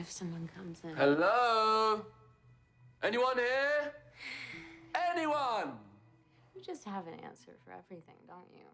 if someone comes in? Hello? Anyone here? Anyone? You just have an answer for everything, don't you?